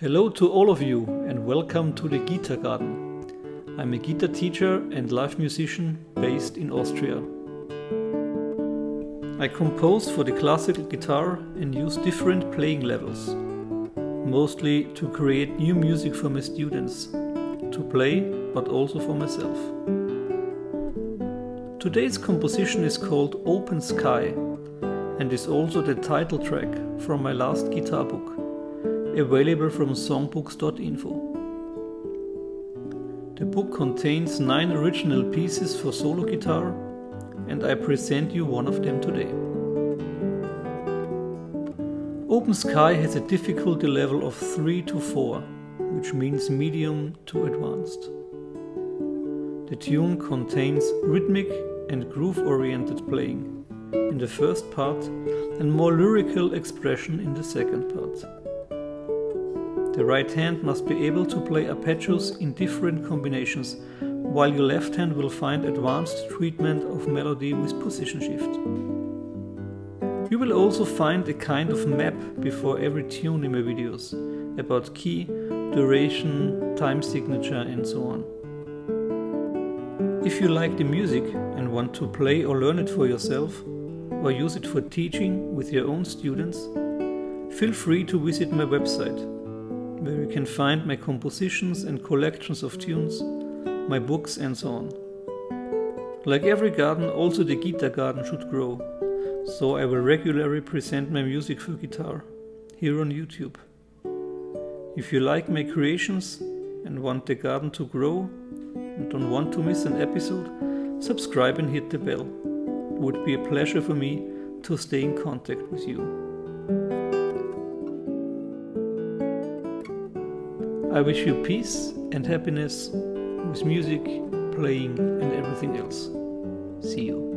Hello to all of you and welcome to the Guitar Garden. I'm a guitar teacher and live musician based in Austria. I compose for the classical guitar and use different playing levels, mostly to create new music for my students, to play but also for myself. Today's composition is called Open Sky and is also the title track from my last guitar book available from songbooks.info. The book contains nine original pieces for solo guitar, and I present you one of them today. Open Sky has a difficulty level of 3 to 4, which means medium to advanced. The tune contains rhythmic and groove oriented playing in the first part and more lyrical expression in the second part. The right hand must be able to play arpeggios in different combinations, while your left hand will find advanced treatment of melody with position shift. You will also find a kind of map before every tune in my videos about key, duration, time signature and so on. If you like the music and want to play or learn it for yourself, or use it for teaching with your own students, feel free to visit my website where you can find my compositions and collections of tunes, my books and so on. Like every garden, also the guitar garden should grow, so I will regularly present my music for guitar here on YouTube. If you like my creations and want the garden to grow and don't want to miss an episode, subscribe and hit the bell. It would be a pleasure for me to stay in contact with you. I wish you peace and happiness with music, playing, and everything else. See you.